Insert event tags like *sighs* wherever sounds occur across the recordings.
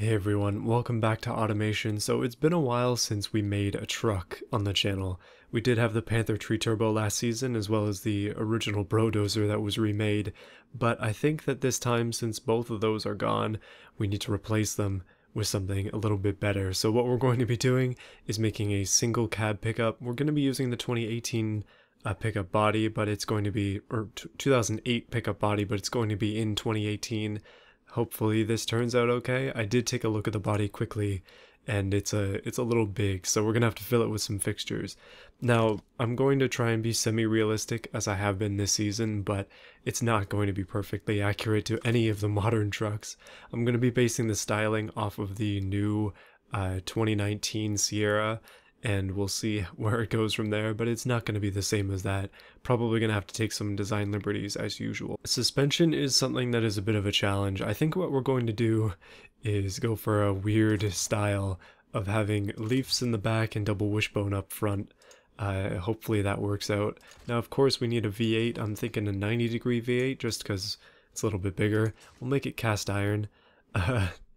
Hey everyone, welcome back to Automation. So it's been a while since we made a truck on the channel. We did have the Panther Tree Turbo last season as well as the original Brodozer that was remade, but I think that this time since both of those are gone, we need to replace them with something a little bit better. So what we're going to be doing is making a single cab pickup. We're going to be using the 2018 uh, pickup body, but it's going to be, or 2008 pickup body, but it's going to be in 2018 Hopefully this turns out okay. I did take a look at the body quickly and it's a it's a little big so we're gonna have to fill it with some fixtures now i'm going to try and be semi-realistic as i have been this season but it's not going to be perfectly accurate to any of the *laughs* modern trucks i'm going to be basing the styling off of the new uh, 2019 sierra and we'll see where it goes from there, but it's not going to be the same as that. Probably going to have to take some design liberties as usual. Suspension is something that is a bit of a challenge. I think what we're going to do is go for a weird style of having leafs in the back and double wishbone up front. Uh, hopefully that works out. Now, of course, we need a V8. I'm thinking a 90 degree V8 just because it's a little bit bigger. We'll make it cast iron. Uh, *laughs*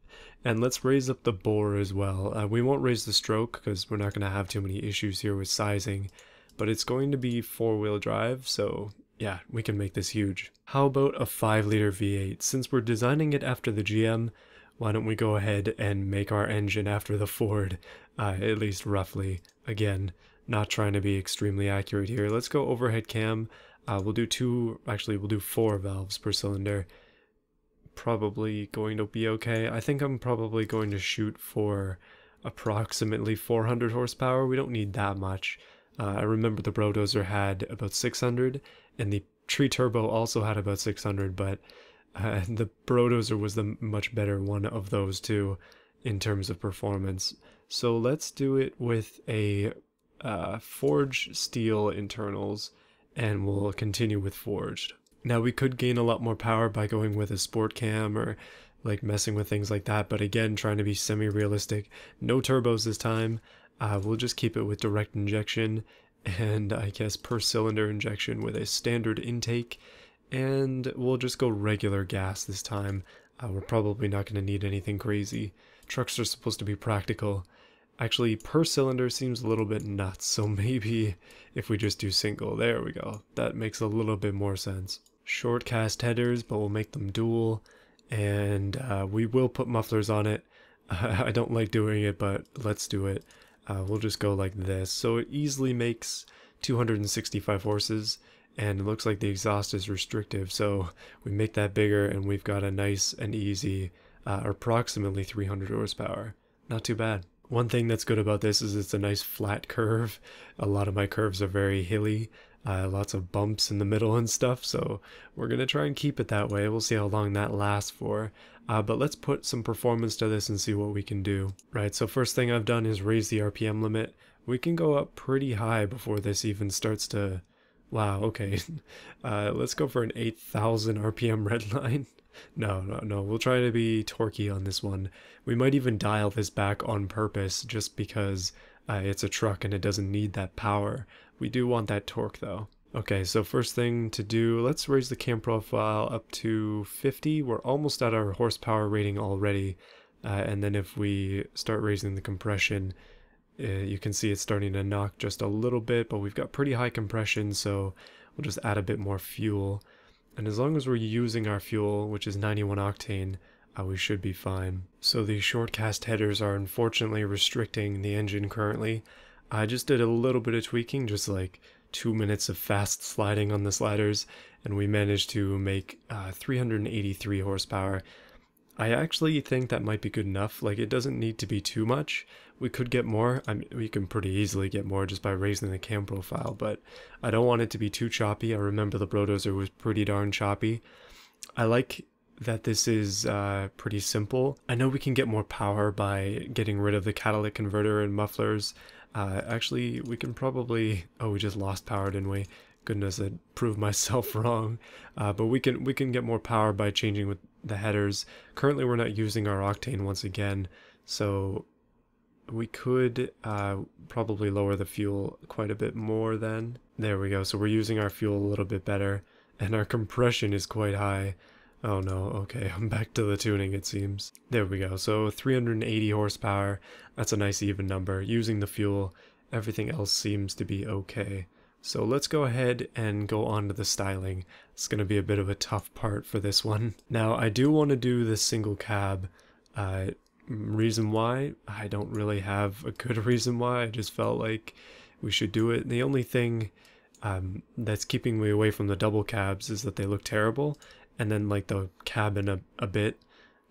and let's raise up the bore as well. Uh, we won't raise the stroke because we're not going to have too many issues here with sizing. But it's going to be four-wheel drive, so yeah, we can make this huge. How about a 5-liter V8? Since we're designing it after the GM, why don't we go ahead and make our engine after the Ford, uh, at least roughly. Again, not trying to be extremely accurate here. Let's go overhead cam. Uh, we'll do two, actually we'll do four valves per cylinder probably going to be okay. I think I'm probably going to shoot for approximately 400 horsepower. We don't need that much. Uh, I remember the Brodozer had about 600, and the Tree Turbo also had about 600, but uh, *laughs* the Brodozer was the much better one of those two in terms of performance. So let's do it with a uh, forged steel internals, and we'll continue with forged. Now we could gain a lot more power by going with a sport cam or like messing with things like that, but again, trying to be semi-realistic. No turbos this time. Uh, we'll just keep it with direct injection and I guess per cylinder injection with a standard intake. And we'll just go regular gas this time. Uh, we're probably not going to need anything crazy. Trucks are supposed to be practical. Actually, per cylinder seems a little bit nuts, so *laughs* maybe if we just do single, there we go. That makes a little bit more sense short cast headers, but we'll make them dual. And uh, we will put mufflers on it. *laughs* I don't like doing it, but let's do it. Uh, we'll just go like this. So it easily makes 265 horses and it looks like the exhaust is restrictive. So we make that bigger and we've got a nice and easy uh, approximately 300 horsepower. Not too bad. One thing that's good about this is it's a nice flat curve. A lot of my curves are very hilly, uh, lots of bumps in the middle and stuff, so we're going to try and keep it that way. We'll see how long that lasts for. Uh, but let's put some performance to this and see what we can do. Right, so first thing I've done is raise the RPM limit. We can go up pretty high before this even starts to... Wow, okay. *laughs* Uh, let's go for an 8,000 RPM *laughs* redline. No, no, no. We'll try to be torquey on this one. We might even dial this back on purpose just because uh, it's a truck and it doesn't need that power. We do want that torque though. Okay, so first thing to do, let's raise the cam profile up to 50. We're almost at our horsepower rating already. Uh, and then if we start raising the compression, uh, you can see it's starting to knock just a little bit, but we've got pretty high compression, so we'll just add a bit more fuel. And as long as we're using our fuel, which is 91 octane, uh, we should be fine. So the short cast headers are unfortunately restricting the engine currently. I just did a little bit of tweaking, just like two minutes of fast sliding on the sliders, and we managed to make uh, 383 horsepower. I actually think that might be good enough. Like, it doesn't need to be too much. We could get more. I mean, we can pretty easily get more just by raising the cam profile, but I don't want it to be too choppy. I remember the Brodozer was pretty darn choppy. I like that this is uh, pretty simple. I know we can get more power by getting rid of the catalytic converter and mufflers. Uh, actually, we can probably... Oh, we just lost power, didn't we? Goodness, I proved myself *laughs* wrong. Uh, but we can we can get more power by changing with the headers. Currently, we're not using our octane once again, so we could uh, probably lower the fuel quite a bit more then. There we go. So we're using our fuel a little bit better, and our compression is quite high. Oh no, okay, *laughs* I'm back to the tuning it seems. There we go, so 380 horsepower, that's a nice even number. Using the fuel, everything else seems to be okay. So let's go ahead and go on to the styling. It's going to be a bit of a tough part for this one. *laughs* Now, I do want to do the single cab. Uh, reason why? I don't really have a good *laughs* reason why. I just felt like we should do it. The only thing um, that's keeping me away from the double cabs is that they look terrible. And then like the cabin a, a bit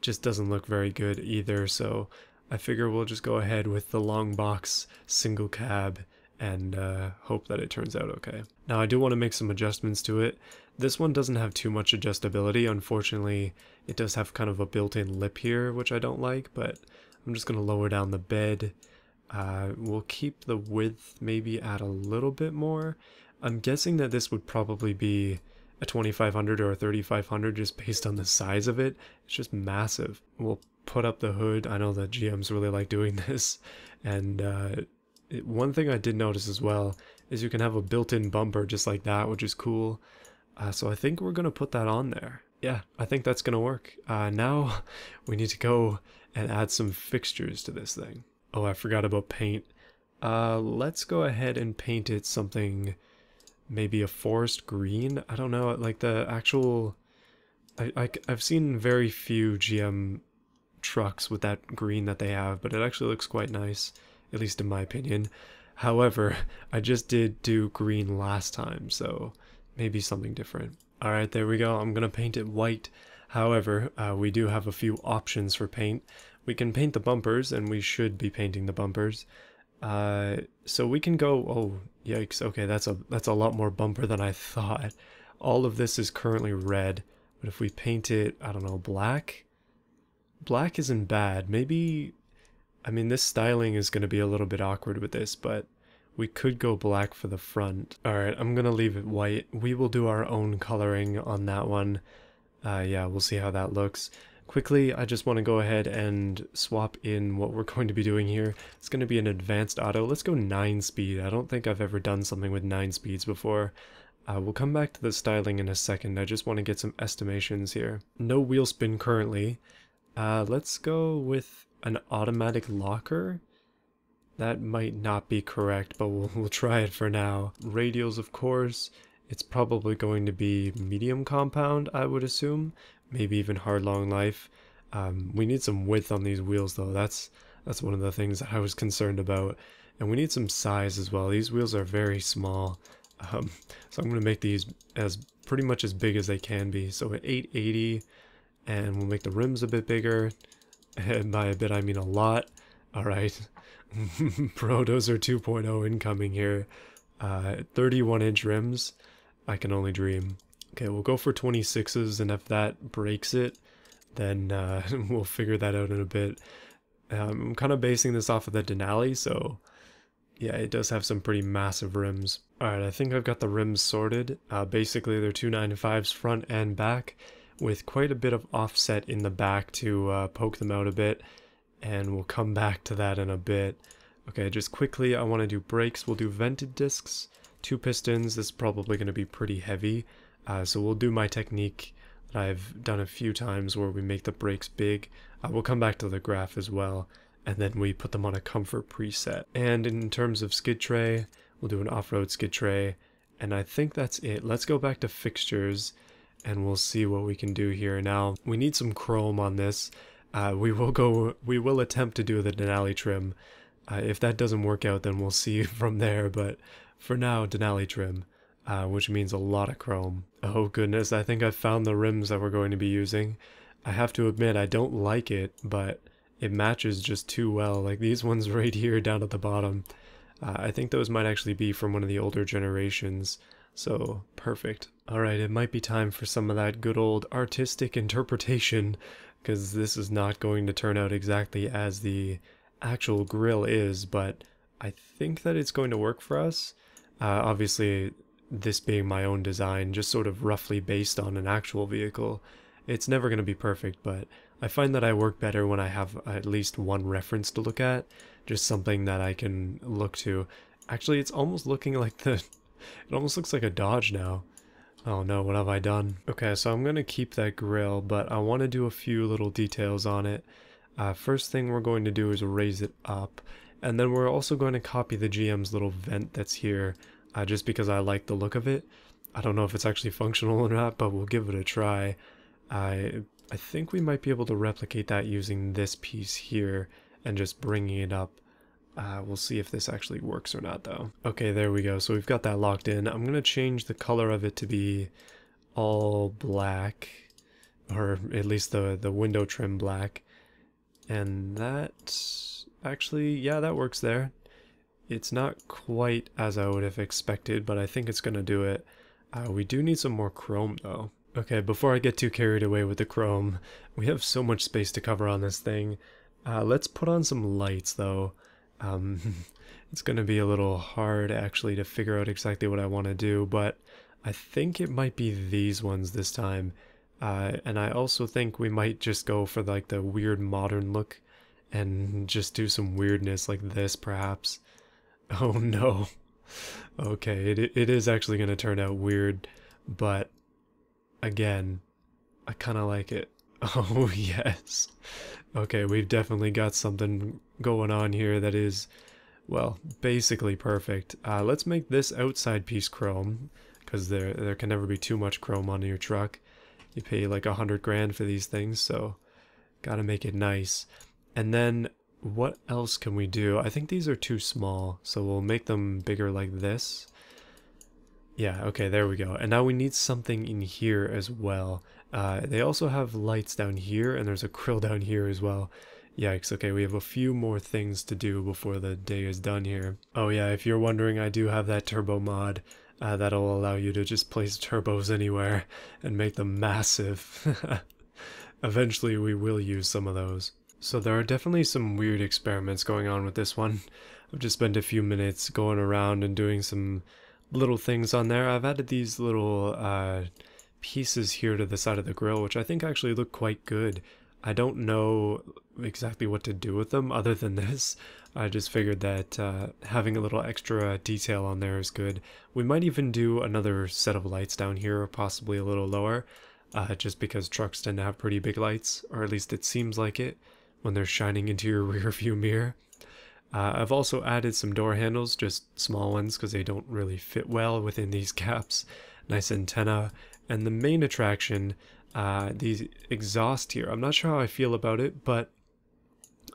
just doesn't look very good either. So I figure we'll just go ahead with the long box single cab and uh, hope that it turns out okay. Now I do want to make some adjustments to it. This one doesn't have too much adjustability. Unfortunately, it does have kind of a built-in lip here, which I don't like, but I'm just going to lower down the bed. Uh, we'll keep the width maybe at a little bit more. I'm guessing that this would probably be a 2500 or a 3500 just based on the size of it. It's just massive. We'll put up the hood. I know that GMs really like doing *laughs* this. And uh, it, one thing I did notice as well is you can have a built-in bumper just like that, which is cool. Uh, so I think we're going to put that on there. Yeah, I think that's going to work. Uh, now *laughs* we need to go and add some fixtures to this thing. Oh, I forgot about paint. Uh, let's go ahead and paint it something maybe a forest green. I don't know, like the actual... I, I, I've seen very few GM trucks with that green that they have, but it actually looks quite nice, at least in my opinion. However, I just did do green last time, so maybe something different. Alright, there we go. I'm going to paint it white. However, uh, we do have a few options for paint. We can paint the bumpers, and we should be painting the bumpers. Uh, so we can go, oh, yikes, okay, that's a, that's a lot more bumper than I thought. All of this is currently red, but if we paint it, I don't know, black? Black isn't bad, maybe, I mean, this styling is going to be a little bit awkward with this, but we could go black for the front. Alright, I'm going to leave it white. We will do our own coloring on that one. Uh, yeah, we'll see how that looks. Quickly, I just want to go ahead and swap in what we're *laughs* going to be doing here. It's going to be an advanced auto. Let's go 9 speed. I don't think I've ever done something with 9 speeds before. Uh, we'll come back to the styling in a second. I just want to get some estimations here. No wheel spin currently. Uh, let's go with an automatic locker. That might not be correct, but we'll, *laughs* we'll try it for now. Radials, of course. It's probably going to be medium compound, I would assume maybe even hard long life. Um, we need some width on these wheels though. That's that's one of the things I was concerned about. And we need some size as well. These wheels are very small. Um, so I'm going to make these as pretty much as big as they can be. So at 880 and we'll make the rims a bit bigger. And by a bit I mean a lot. Alright. Brodozer *laughs* 2.0 incoming here. Uh, 31 inch rims. I can only dream. Okay, we'll go for 26s, and if that breaks it, then uh, *laughs* we'll figure that out in a bit. Um, I'm kind of basing this off of the Denali, so yeah, it does have some pretty massive rims. Alright, I think I've got the rims sorted. Uh, basically, they're 295s front and back, with quite a bit of offset in the back to uh, poke them out a bit, and we'll come *laughs* back to that in a bit. Okay, just quickly, I want to do brakes. We'll do vented discs, two pistons. This is probably going to be pretty heavy. Uh, so we'll do my technique that I've done a few times where we make the brakes big. Uh, we'll come back to the graph as well, and then we put them on a comfort preset. And in terms of skid tray, we'll do an off-road skid tray, and I think that's it. Let's go back to fixtures, and we'll see what we can do here. Now, we need some chrome on this. Uh, we will go, we will attempt to do the Denali trim. Uh, if that doesn't work out, then we'll see *laughs* from there, but for now, Denali trim uh, which means a lot of chrome. Oh goodness, I think I've found the rims that we're going to be using. I have to admit, I don't like it, but it matches just too well. Like these ones *laughs* right here down at the bottom. Uh, I think those might actually be from one of the older generations. So, perfect. Alright, it might be time for some of that good old artistic interpretation, because this is not going to turn out exactly as the actual grill is, but I think that it's going to work for us. Uh, obviously, this being my own design, just sort of roughly based on an actual vehicle. It's never going to be perfect, but I find that I work better when I have at least one reference to look at, just something that I can look to. Actually, it's almost looking *laughs* like the... It almost looks like a Dodge now. Oh no, what have I done? Okay, so I'm going to keep that grill, but I want to do a few little details on it. Uh, first thing we're going to do is raise it up, and then we're also going to copy the GM's little vent that's here, uh, just because I like the look of it. I don't know if it's actually functional or not, but we'll give it a try. I, I think we might be able to replicate that using this piece here and just bringing it up. Uh, we'll see if this actually works or not though. Okay, there we go. So we've got that locked in. I'm going to change the color of it to be all black, or at least the, the window trim black. And that actually, yeah, that works there. It's not quite as I would have expected, but I think it's going to do it. Uh, we do need some more chrome though. Okay, before I get too carried away with the chrome, we have so much space to cover on this thing. Uh, let's put on some lights though. Um, *laughs* it's going to be a little hard actually to figure out exactly what I want to do, but I think it might be these ones this time. Uh, and I also think we might just go for like the weird modern look and just do some weirdness like this perhaps. *laughs* Oh no. Okay, it, it is actually going to turn out weird, but again, I kind of like it. *laughs* Oh yes. Okay, we've definitely got something going on here that is, well, basically perfect. Uh, let's make this outside piece chrome, because there, there can never be too much chrome on your truck. You pay like a hundred grand for these things, so gotta make it nice. And then what else can we do? I think these are too small, so we'll make them bigger like this. Yeah, okay, there we go. And now we need something in here as well. Uh, they also have lights down here, and there's a *laughs* grill down here as well. Yikes, okay, we have a few more things to do before the day is done here. Oh yeah, if you're wondering, I do have that turbo mod. Uh, that'll allow you to just place turbos anywhere *laughs* and make them massive. *laughs* Eventually we will use some of those. So there are definitely some weird experiments going on with this one. I've just spent a few minutes going around and doing some little things on there. I've added these little uh, pieces here to the side of the grill, which I think actually look quite good. I don't know exactly what to do with them other than *laughs* this. I just figured that uh, having a little extra detail on there is good. We might even do another set of lights down here, possibly a little lower, uh, just because trucks tend to have pretty big lights, or at least it seems like it when they're shining into your *laughs* rear view mirror. Uh, I've also added some door handles, just small ones because they don't really fit well within these *laughs* caps. Nice antenna, and the main attraction, uh, the exhaust here. I'm not sure how I feel about it, but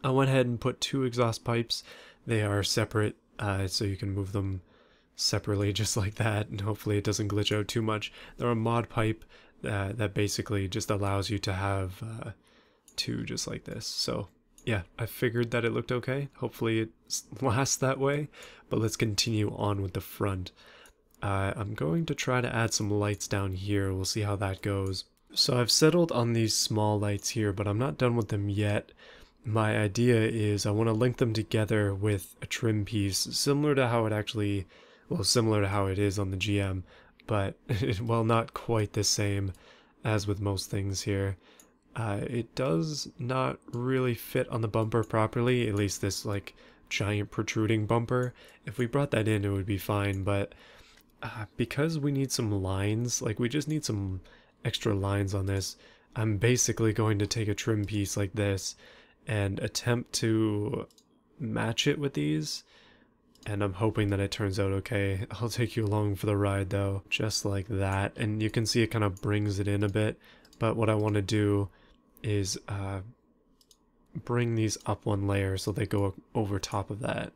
I went ahead and put two exhaust pipes. They are separate, uh, so you can move them separately *laughs* just like that, and hopefully it doesn't glitch out too much. They're a mod pipe uh, that basically just allows you to have uh, two just like this. So yeah, I figured that it looked okay. Hopefully it lasts that way, but let's continue on with the front. Uh, I'm going to try to add some lights down here. We'll see how that goes. So I've settled on these small lights here, but I'm not done with them yet. My idea is I want to link them together with a trim piece, similar to how it actually, well, similar to how it is on the GM, but, *laughs* well, not quite the same as with most things here. Uh, it does not really fit on the bumper properly, at least this, like, giant protruding bumper. If we brought that in, it would be fine, but uh, because we need some lines, like we just need some extra lines on this, I'm basically going to take a trim piece like this and attempt to match it with these. And I'm hoping that it turns out okay. *laughs* I'll take you along for the ride though, just like that. And you can see it kind of brings it in a bit. But what I want to do is uh, bring these up one layer so they go over top of that.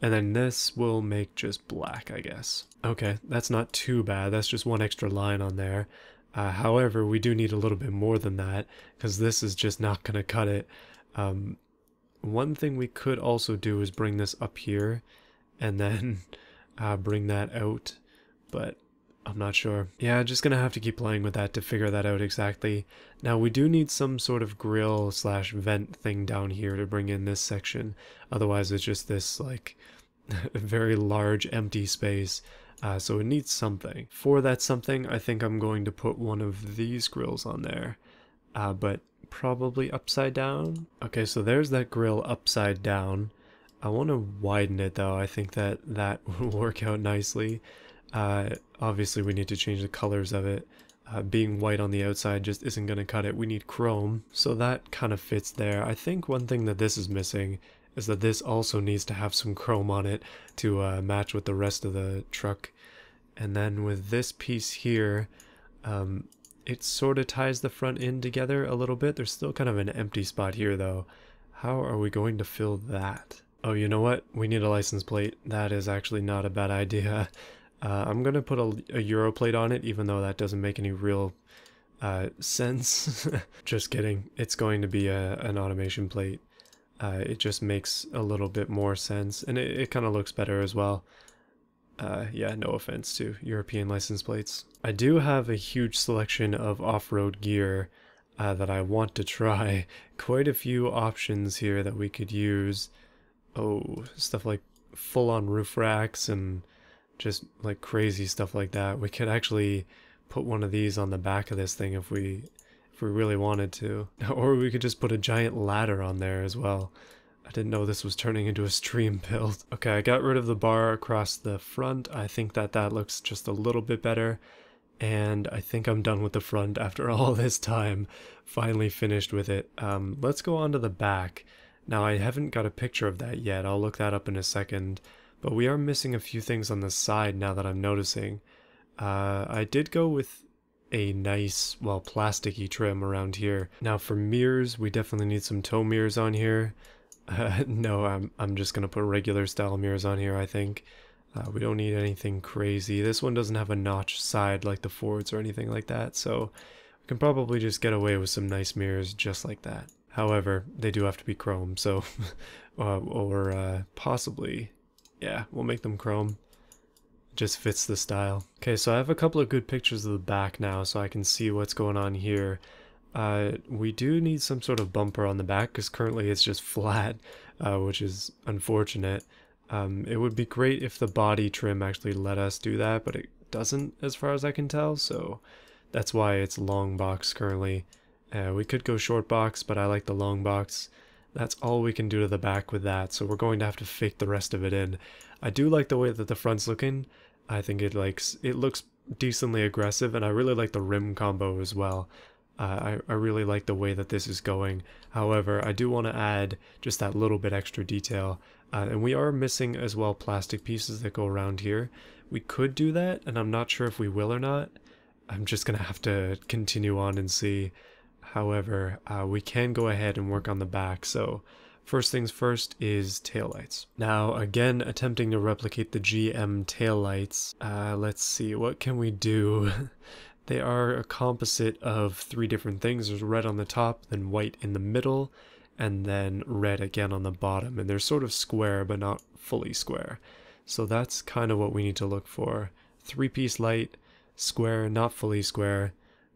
And then this will make just black, I guess. Okay, that's not too bad. That's just one extra line on there. Uh, however, we do need a little bit more than that, because this is just not going to cut it. Um, one thing we could also do is bring this up here, and then *laughs* uh, bring that out, but I'm not sure. Yeah, just gonna have to keep playing with that to figure that out exactly. Now we do need some sort of grill slash vent thing down here to bring in this section. Otherwise it's just this like *laughs* very large empty space. Uh, so it needs something. For that something, I think I'm going to put one of these grills on there. Uh, but probably upside down. Okay, so there's that grill upside down. I want to widen it though. I think that that *laughs* will work out nicely. Uh, obviously we need to change the colors of it. Uh, being white on the outside just isn't going to cut it. We need chrome, so that kind of fits there. I think one thing that this is missing is that this also needs to have some chrome on it to uh, match with the rest of the truck. And then with this piece here, um, it sort of ties the front end together a little bit. There's still kind of an empty spot here though. How are we going to fill that? Oh, you know what? We need a license plate. That is actually not a bad idea. *laughs* Uh, I'm going to put a, a Euro plate on it, even though that doesn't make any real uh, sense. *laughs* just kidding. It's going to be a, an automation plate. Uh, it just makes a little bit more sense, and it, it kind of looks better as well. Uh, yeah, no offense to European license plates. I do have a huge selection of off-road gear uh, that I want to try. *laughs* Quite a few options here that we could use. Oh, stuff like full-on roof racks and just like crazy stuff like that. We could actually put one of these on the back of this thing if we if we really wanted to. *laughs* Or we could just put a giant ladder on there as well. I didn't know this was turning into a stream *laughs* build. Okay, I got rid of the bar across the front. I think that that looks just a little bit better. And I think I'm done with the front after *laughs* all this time. Finally finished with it. Um, let's go on to the back. Now, I haven't got a picture of that yet. I'll look that up in a second. But we are missing a few things on the side now that I'm noticing. Uh, I did go with a nice, well, plasticky trim around here. Now for mirrors, we definitely need some tow mirrors on here. Uh, *laughs* no, I'm, I'm just going to put regular style mirrors on here, I think. Uh, we don't need anything crazy. This one doesn't have a notch side like the Fords or anything like that, so we can probably just get away with some nice mirrors just like that. However, they do have to be chrome, so, *laughs* uh, or uh, possibly, yeah, we'll make them chrome. Just fits the style. Okay, so I have a couple of good pictures of the back now, so I can see what's going on here. Uh, we do need some sort of bumper on the back because currently it's just *laughs* flat, uh, which is unfortunate. Um, it would be great if the body trim actually let us do that, but it doesn't as far as I can tell, so that's why it's long box currently. Uh, we could go short box, but I like the long box. That's all we can do to the back with that, so we're going to have to fake the rest of it in. I do like the way that the front's looking. I think it likes it looks decently aggressive, and I really like the rim combo as well. Uh, I, I really like the way that this is going. However, I do want to add just that little bit extra detail. Uh, and we are missing as well plastic pieces that go around here. We could do that, and I'm not sure if we will or not. I'm just going to have to continue on and see. However, uh, we can go ahead and work on the back. So first things first is taillights. Now, again, attempting to replicate the GM taillights. Uh, let's see, what can we do? *laughs* They are a composite of three different things. There's red on the top, then white in the middle, and then red again on the bottom. And they're sort of square, but not fully square. So that's kind of what we need to look for. Three-piece light, square, not fully square.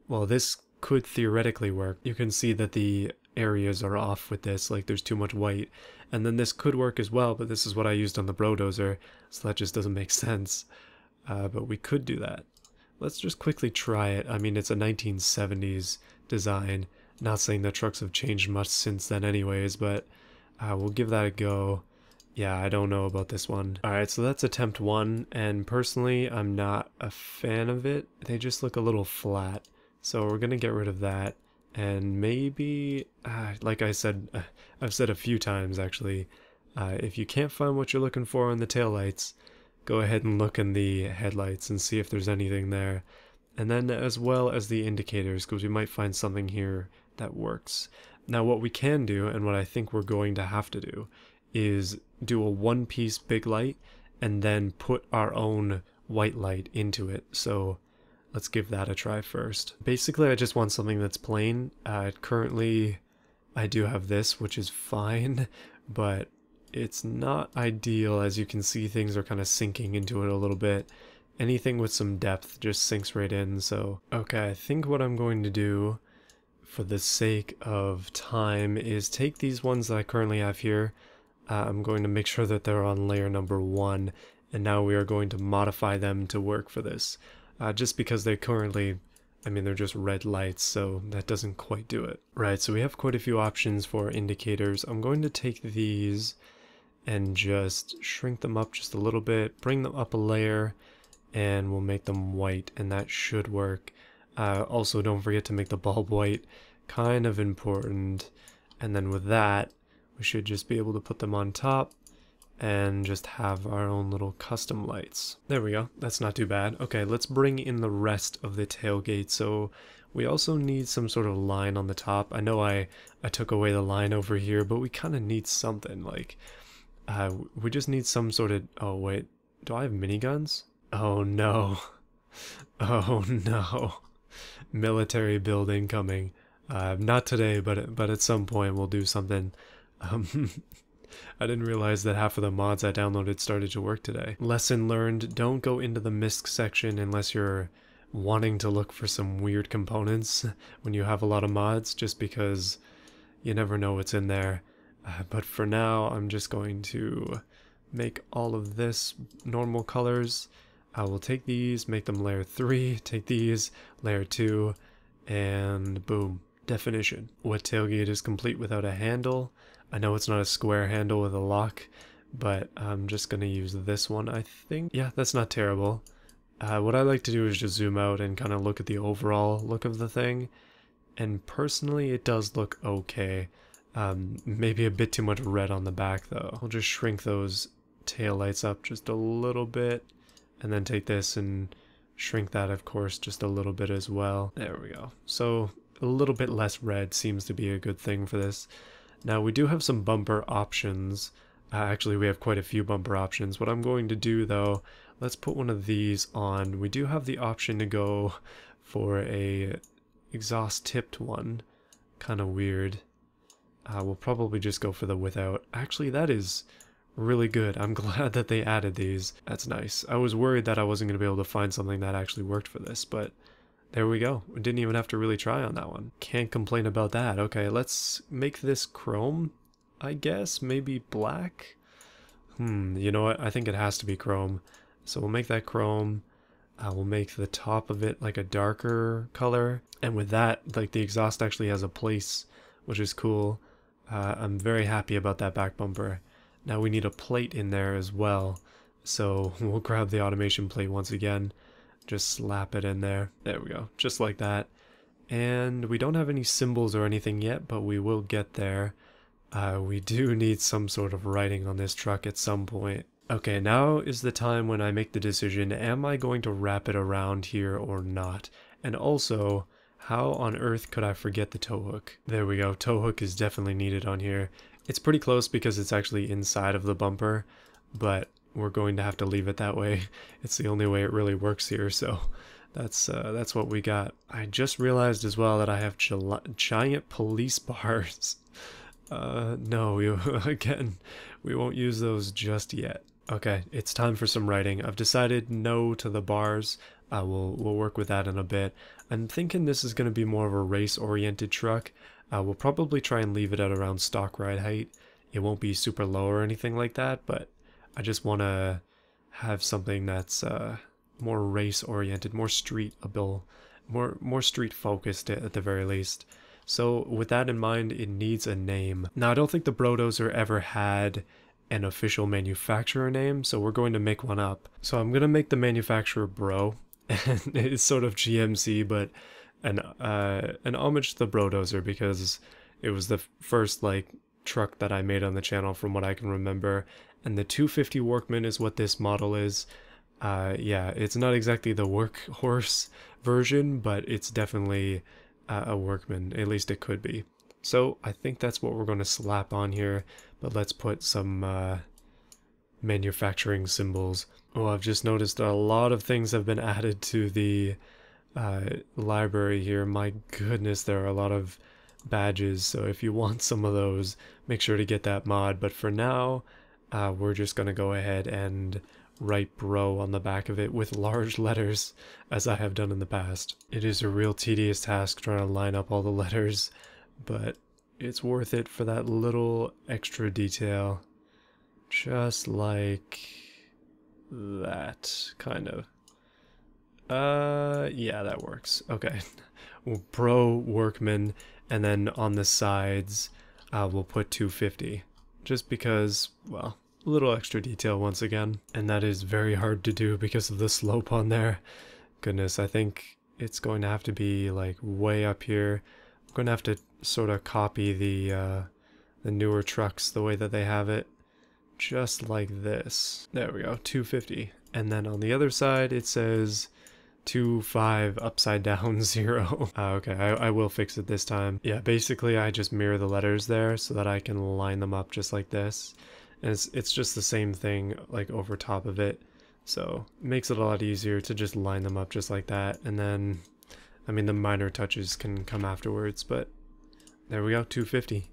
Well, this could theoretically work. You can see that the areas are off with this, like there's too much white. And then this could work as well, but this is what I used on the Brodozer, so that just doesn't make *laughs* sense. Uh, but we could do that. Let's just quickly try it. I mean, it's a 1970s design. Not saying the trucks have changed much since then anyways, but uh, we'll give that a go. Yeah, I don't know about this one. Alright, so that's attempt one, and personally, I'm not a fan of it. They just look a little flat, so we're gonna get rid of that. And maybe, uh, like I said, uh, I've said a few times actually, uh, if you can't find what you're looking for in the taillights, go ahead and look in the headlights and see if there's anything there. And then as well as the indicators, because we might find something here that works. Now what we can do, and what I think we're going to have to do, is do a one-piece big light and then put our own white light into it. So let's give that a try first. Basically, I just want something that's plain. Uh, currently, I do have this, which is fine, *laughs* but it's not ideal as you can see things are kind of sinking into it a little bit. Anything with some depth just sinks right in, so... Okay, I think what I'm going to do for the sake of time is take these ones that I currently have here. Uh, I'm going to make sure that they're on layer number one, and now we are going to modify them to work for this. Uh, just because they currently, I mean, they're just red lights, so that doesn't quite do it. Right, so we have quite a few options for indicators. I'm going to take these and just shrink them up just a little bit, bring them up a layer, and we'll make them white and that should work. Uh, also don't forget to make the bulb white, kind of important. And then with that, we should just be able to put them on top and just have our own little custom lights. There we go, that's not too bad. Okay, let's bring in the rest of the tailgate. So we also need some sort of line on the top. I know I, I took away the line over here, but we kind of need something. Like, uh, we just need some sort of... Oh, wait. Do I have miniguns? Oh, no. *laughs* Oh, no. Military building coming. Uh, not today, but but at some point we'll do something. Um, *laughs* I didn't realize that half of the mods I downloaded started to work today. Lesson learned, don't go into the MISC section unless you're wanting to look for some weird components *laughs* when you have a lot of mods, just because you never know what's in there. Uh, but for now, I'm just going to make all of this normal colors. I will take these, make them layer 3, *laughs* take these, layer 2, and boom, definition. What tailgate is complete without a handle? I know it's not a square handle with a lock, but I'm just going to use this one, I think. Yeah, that's not terrible. Uh, what I like to do is just zoom out and kind of look at the overall look of the thing. And personally, it does look okay. Um, maybe a bit too much red on the back though. I'll just shrink those tail lights up just a little bit. And then take this and shrink that, of course, just a little bit as well. There we go. So a little bit less red seems to be a good thing for this. Now we do have some bumper options. Uh, actually, we have quite a few bumper options. What I'm going to do though Let's put one of these on. We do have the option to go for a exhaust tipped one. Kind of weird. Uh, we'll probably just go for the without. Actually, that is really good. I'm *laughs* glad that they added these. That's nice. I was worried that I wasn't going to be able to find something that actually worked for this, but there we go. We didn't even have to really try on that one. Can't complain about that. Okay, let's make this chrome, I guess. Maybe black? Hmm, you know what? I think it has to be chrome. So we'll make that chrome. Uh, we'll make the top of it like a darker color. And with that, like the exhaust actually has a place, which is cool. Uh, I'm very happy about that back bumper. Now we need a plate in there as well. So *laughs* we'll grab the automation plate once again. Just slap it in there. There we go. Just like that. And we don't have any symbols or anything yet, but we will get there. Uh, we do *laughs* need some sort of writing on this truck at some point. Okay, now is the time when I make the decision, am I going to wrap it around here or not? And also, how on earth could I forget the tow hook? There we go, tow hook is definitely needed on here. It's pretty close because it's actually inside of the bumper, but we're going to have to leave it that way. *laughs* It's the only way it really works here, so that's uh, that's what we got. I just realized as well that I have giant police *laughs* bars. Uh, no, we, *laughs* again, we won't use those just yet. Okay, it's time for some writing. I've decided no to the bars. Uh, we'll, we'll work with that in a bit. I'm thinking this is going to be more of a race-oriented truck. Uh, we'll probably try and leave it at around stock ride height. It won't be super low or anything like that, but I just want to have something that's uh, more race-oriented, more streetable, more more street-focused at the very least. So with that in mind, it needs a name. Now, I don't think the Brodozer ever had an official manufacturer name, so we're going to make one up. So I'm going to make the manufacturer Bro, *laughs* and it's sort of GMC, but an, uh, an homage to the Brodozer because it was the first, like, truck that I made on the channel from what I can remember, and the 250 Workman is what this model is. Uh, yeah, it's not exactly the workhorse version, but it's definitely uh, a Workman, at least it could be. So I think that's what we're going to slap on here, but let's put some uh, manufacturing symbols. Oh, I've just noticed a lot of things have been added to the uh, library here. My goodness, there are a lot of badges, so if you want *laughs* some of those, make sure to get that mod. But for now, uh, we're just going to go ahead and write bro on the back of it with large letters, as I have done in the past. It is a real tedious task trying to line up all the letters but it's worth it for that little extra detail. Just like that, kind of. Uh, yeah, that works. Okay. *laughs* Well, Bro workman, and then on the sides, uh, we'll put 250. Just because, well, a little extra detail once again. And that is very hard to do because of the slope on there. Goodness, I think it's going to have to be like way up here. I'm going to have to sort of copy the, uh, the newer trucks the way that they have it. Just like this. There we go, 250. And then on the other side it says two five upside down *laughs* zero. Uh, okay, I, I will fix it this time. Yeah, basically I just mirror the letters there so that I can line them up just like this. And it's, it's just the same thing like over top of it. So it makes it a lot easier to just line them up just like that. And then, I mean, the minor touches can come afterwards, but there we go, 250.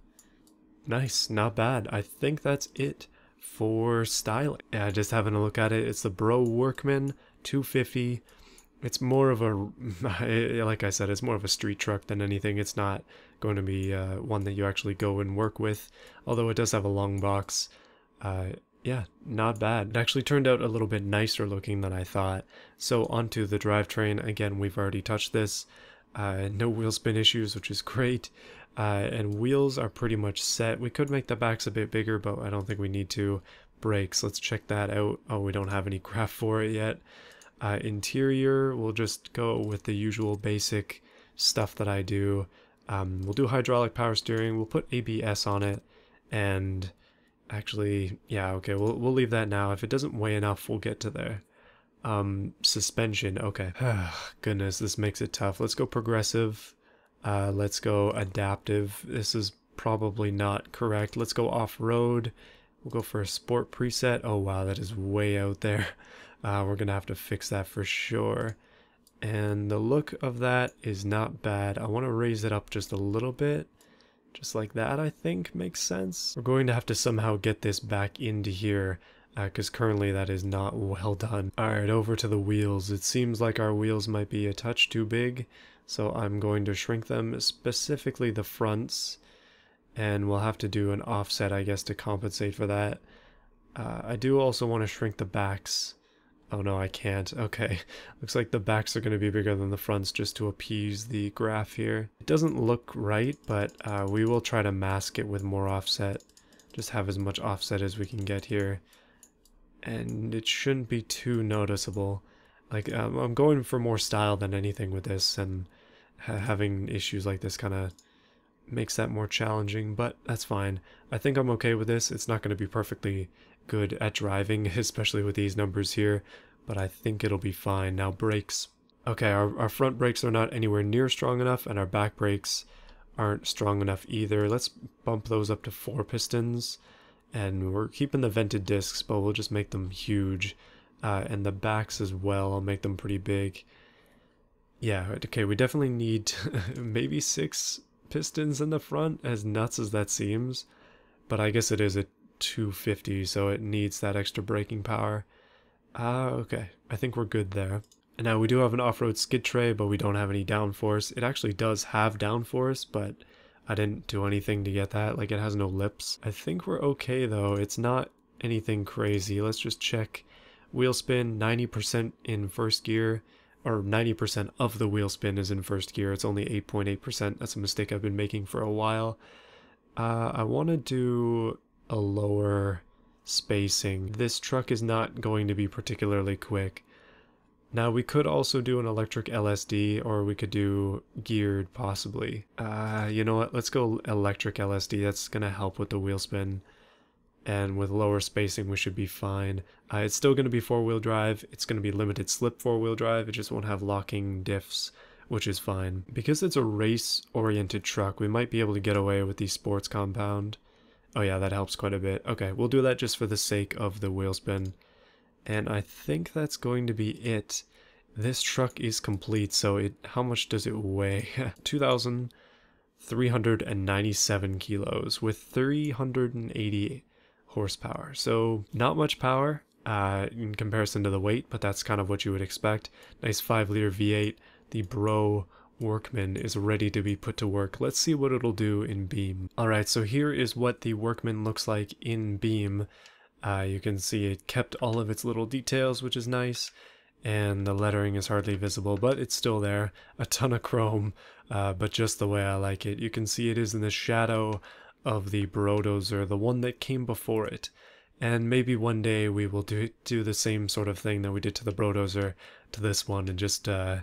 Nice, not bad. I think that's it for styling. Yeah, just having a look at it. It's the Bro Workman 250 it's more of a *laughs* like i said it's more of a street truck than anything. It's not going to be uh, one that you actually go and work with although it does have a long box. Uh, yeah not bad. It actually turned out a little bit nicer looking than i thought. So onto the drivetrain. Again we've already touched this. Uh, no wheel spin issues which is great. Uh, and wheels are pretty much set. We could make the backs a bit bigger but i don't think we need to. Brakes let's check that out. Oh we don't have any *laughs* graph for it yet uh, interior, we'll just go with the usual basic stuff that I do. Um, we'll do hydraulic power steering, we'll put ABS on it, and actually, yeah, okay, we'll, we'll leave that now. If it doesn't weigh enough, we'll get to there. Um, suspension, okay. *sighs* Goodness, this makes it tough. Let's go progressive. Uh, let's go adaptive. This is probably not correct. Let's go off-road. We'll go for a sport preset. Oh wow, that is way out there. Uh, we're gonna have to fix that for sure. And the look of that is not bad. I want to raise it up just a little bit. Just like that, I think, makes sense. We're going to have to somehow get this back into here, because uh, currently that is not *laughs* well done. Alright, over to the wheels. It seems like our wheels might be a touch too big, so I'm going to shrink them, specifically the fronts, and we'll have to do an offset, I guess, to compensate for that. Uh, I do also want to shrink the backs Oh no, I can't. Okay. *laughs* Looks like the backs are going to be bigger than the fronts just to appease the graph here. It doesn't look right, but uh, we will try to mask it with more offset. Just have as much offset as we can get here. And it shouldn't be too noticeable. Like, um, I'm going for more style than anything with this, and ha having issues like this kind of makes that more challenging, but that's fine. I think I'm okay with this. It's not going to be perfectly good at driving, *laughs* especially with these numbers here, but I think it'll be fine. Now brakes. Okay, our, our front brakes are not anywhere near strong enough, and our back brakes aren't strong enough either. Let's bump those up to four pistons, and we're keeping the vented discs, but we'll just make them huge. Uh, and the backs as well, I'll make them pretty big. Yeah, okay, we definitely need *laughs* maybe six pistons in the front, as nuts as that seems. But I guess it is a 250, so it needs that extra braking power. Ah, uh, okay. I think we're good there. And now we do have an off-road skid tray, but we don't have any downforce. It actually does have downforce, but I didn't do anything to get that. Like, it has no lips. I think we're okay, though. It's not anything crazy. Let's just check. Wheel spin, 90% in first gear, or 90% of the wheel spin is in first gear. It's only 8.8%. That's a mistake I've been making for a while. Uh, I want to do a lower spacing. This truck is not going to be particularly quick. Now we could also do an electric LSD or we could do geared possibly. Uh, you know what, let's go electric LSD, that's going to help with the wheel spin. And with lower spacing we should be fine. Uh, it's still going to be four wheel drive, it's going to be limited slip four wheel drive, it just won't have locking diffs which is fine. Because it's a race-oriented truck, we might be able to get away with the sports compound. Oh yeah, that helps quite a bit. Okay, we'll do that just for the sake of the wheel spin. And I think that's going to be it. This truck is complete, so it how much does it weigh? *laughs* 2,397 kilos with 380 horsepower. So not much power uh, in comparison to the weight, but that's kind of what you would expect. Nice 5 liter V8. The Bro workman is ready to be put to work. Let's see what it'll do in Beam. Alright, so here is what the workman looks like in Beam. Uh, you can see it kept all of its little details, which is nice, and the lettering is hardly visible, but it's still there. A ton of chrome, uh, but just the way I like it. You can see it is in the shadow of the Brodozer, the one that came before it. And maybe one day we will do do the same sort of thing that we did to the Brodozer to this one and just uh,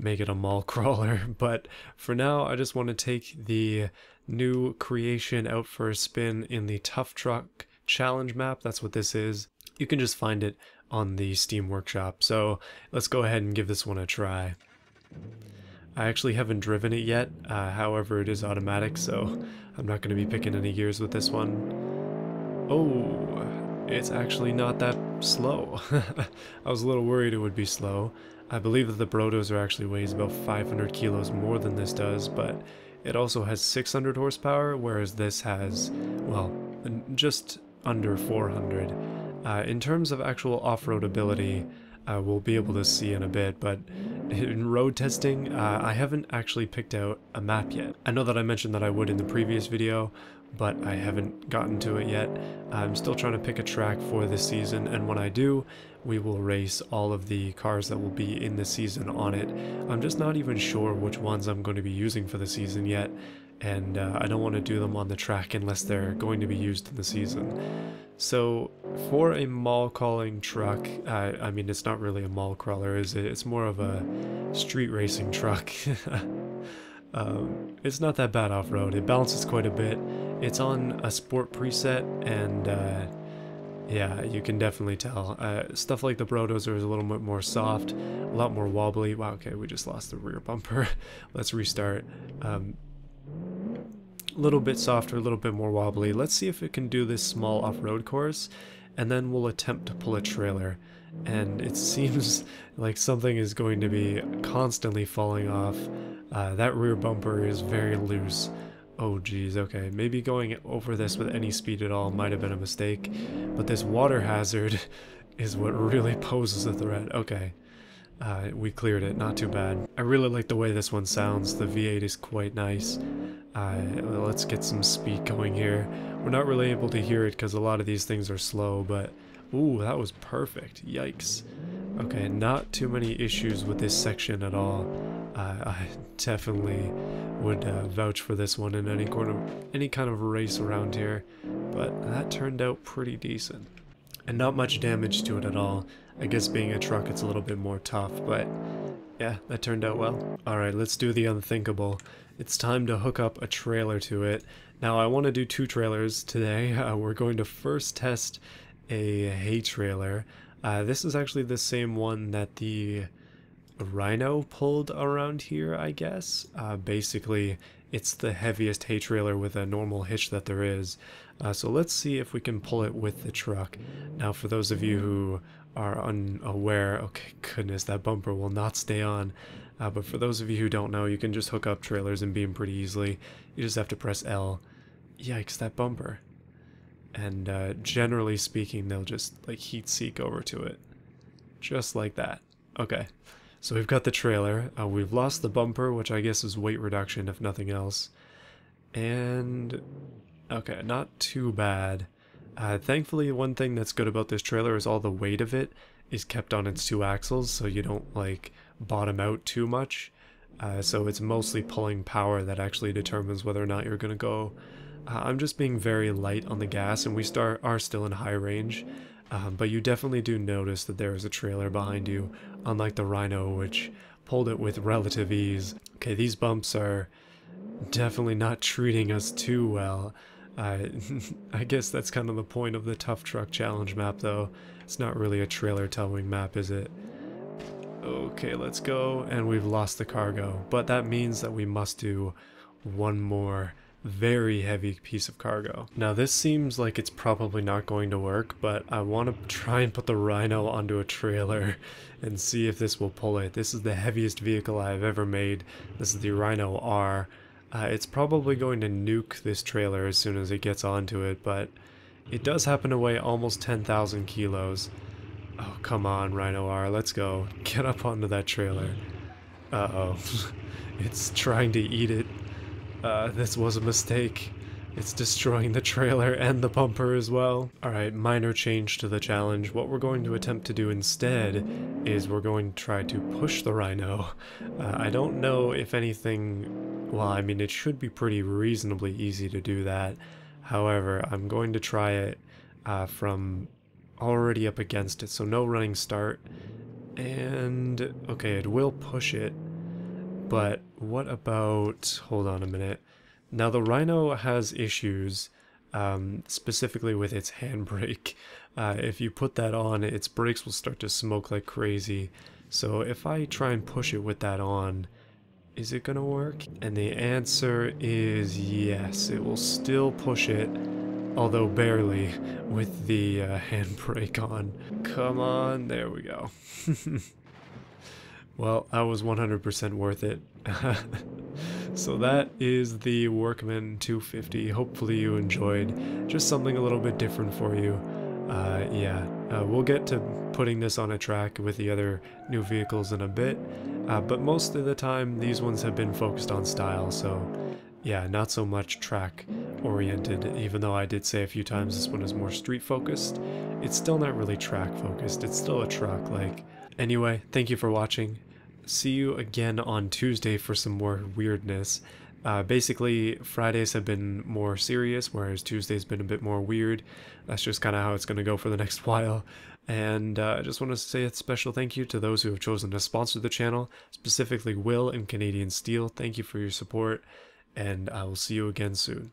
make it a mall *laughs* crawler. But for now, I just want to take the new creation out for a spin in the Tough Truck challenge map. That's what this is. You can just find it on the Steam Workshop. So let's go ahead and give this one a try. I actually haven't driven it yet, uh, however it is automatic, so I'm not going to be picking any gears with this one. Oh, it's actually not that slow. *laughs* I was a little worried it would be slow. I believe that the Brodozer actually weighs about 500 kilos more than this does, but it also has 600 horsepower, whereas this has, well, just under 400. Uh, in terms of actual off-road ability, uh, we'll be able to see in a bit, but *laughs* in road testing, uh, I haven't actually picked out a map yet. I know that I mentioned that I would in the previous video, but I haven't gotten to it yet. I'm still trying to pick a track for this season, and when I do, we will race all of the cars that will be in the season on it. I'm just not even sure which ones I'm going to be using for the season yet, and uh, I don't want to do them on the track unless they're going to be used in the season. So for a mall crawling truck, uh, I mean it's not really a mall crawler, is it? It's more of a street racing truck. *laughs* um, it's not that bad off-road. It balances quite a bit. It's on a sport preset and uh, yeah, you can definitely tell. Uh, stuff like the Brodozer is a little bit more soft, a lot more wobbly. Wow, okay, we just lost the rear bumper. *laughs* Let's restart. Um, a little bit softer, a little bit more wobbly. Let's see if it can do this small off-road course, and then we'll attempt to pull a trailer. And it *laughs* seems like something is going to be constantly falling off. Uh, that rear bumper is very loose. Oh geez, okay, maybe going over this with any speed at all might have been a mistake, but this water hazard *laughs* is what really poses a threat. Okay, uh, we cleared it, not too bad. I really like the way this one sounds, the V8 is quite nice. Uh, let's get some speed going here. We're not really able to hear it because a lot of these things are slow, but... Ooh, that was perfect. Yikes. Okay, not too many issues with this section at all. I definitely would uh, vouch for this one in any of, any kind of race around here, but that turned out pretty decent. And not much damage to it at all. I guess being a truck it's a little bit more tough, but yeah, that turned out well. Alright, let's do the unthinkable. It's time to hook up a trailer to it. Now I want to do two trailers today. *laughs* Uh, we're going to first test a hay trailer. Uh, this is actually the same one that the Rhino pulled around here, I guess. Uh, basically, it's the heaviest hay trailer with a normal hitch that there is. Uh, so let's see if we can pull it with the truck. Now for those of you who are unaware, okay, goodness, that bumper will not stay on. Uh, but for those of you who don't know, you can just hook up trailers and beam pretty easily. You just have to press L. Yikes, that bumper. And uh, generally speaking, they'll just like heat seek over to it. Just like that. Okay, so we've got the trailer. Uh, we've lost the bumper, which I guess is weight reduction if nothing else. And okay, not too bad. Uh, thankfully, one thing that's good about this trailer is all the weight of it is kept on its two axles, so you don't like bottom out too much. Uh, so it's mostly pulling power that actually determines whether or not you're going to go. Uh, I'm just being very light on the gas and we start are still in high range. Um, but you definitely do notice that there is a trailer behind you, unlike the Rhino, which pulled it with relative ease. Okay, these bumps are definitely not treating us too well. Uh, *laughs* I guess that's kind of the point of the Tough Truck Challenge map, though. It's not really a trailer towing map, is it? Okay, let's go. And we've lost the cargo. But that means that we must do one more very heavy piece of cargo. Now this seems like it's probably not going to work, but I want to try and put the Rhino onto a trailer *laughs* and see if this will pull it. This is the heaviest vehicle I've ever made. This is the Rhino R. Uh, it's probably going to nuke this trailer as soon as it gets onto it, but it does happen to weigh almost 10,000 kilos. Oh, come on, Rhino R, let's go. *laughs* Get up onto that trailer. Uh-oh. *laughs* it's trying to eat it. Uh, this was a mistake. It's destroying the trailer and the bumper as well. Alright, minor change to the challenge. What we're going to attempt to do instead is we're going to try to push the Rhino. Uh, I don't know if anything... Well, I mean, it should be pretty reasonably easy to do that. However, I'm going to try it uh, from already up against it, so no running start. And, okay, it will push it, but what about, hold on a minute. Now the Rhino has issues, um, specifically with its *laughs* handbrake. Uh, if you put that on, its brakes will start to smoke like crazy. So if I try and push it with that on, is it gonna work? And the answer is yes, it will still push it, although barely, *laughs* with the uh, *laughs* handbrake on. Come on, there we go. Well, that was 100% worth it. *laughs* so that is the Workmen 250. Hopefully you enjoyed. Just something a little bit different for you. Uh, yeah, uh, we'll get to putting this on a track with the other new vehicles in a bit, uh, but most of the time these ones have been focused on style, so yeah, not so much track oriented, even though I did say a few times this one is more street focused. It's still not really track focused, it's still a truck, like. Anyway, thank you for watching see you again on Tuesday for some more weirdness. Uh, basically, Fridays have been more serious, whereas Tuesday's been a bit more weird. That's just kind of how it's going to go for the next *laughs* while. And uh, I just want to say a special thank you to those who have chosen to sponsor the channel, specifically Will and Canadian Steel. Thank you for your support, and I will see you again soon.